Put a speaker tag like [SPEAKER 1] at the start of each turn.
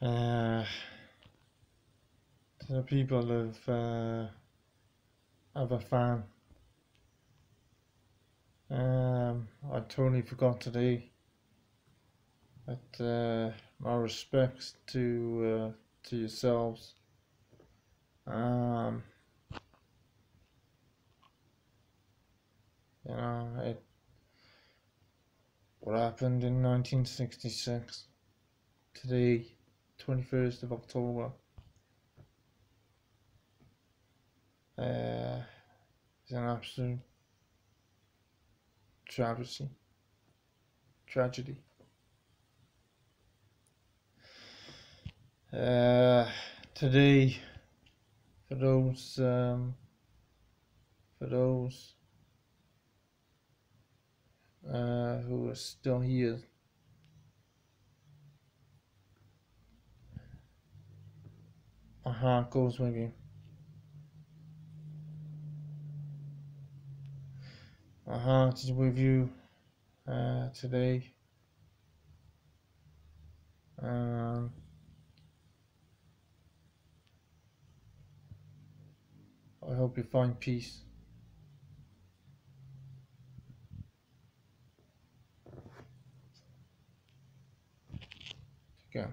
[SPEAKER 1] Uh, to the people of uh, Aberfan. Um, I totally forgot today. But uh, my respects to uh, to yourselves. Um, you know, it, what happened in 1966, today, 21st of October, uh, is an absolute travesty, tragedy. Uh, today, for those, um, for those uh, who are still here, heart goes with you. My heart is with you uh, today. Um, I hope you find peace. Go.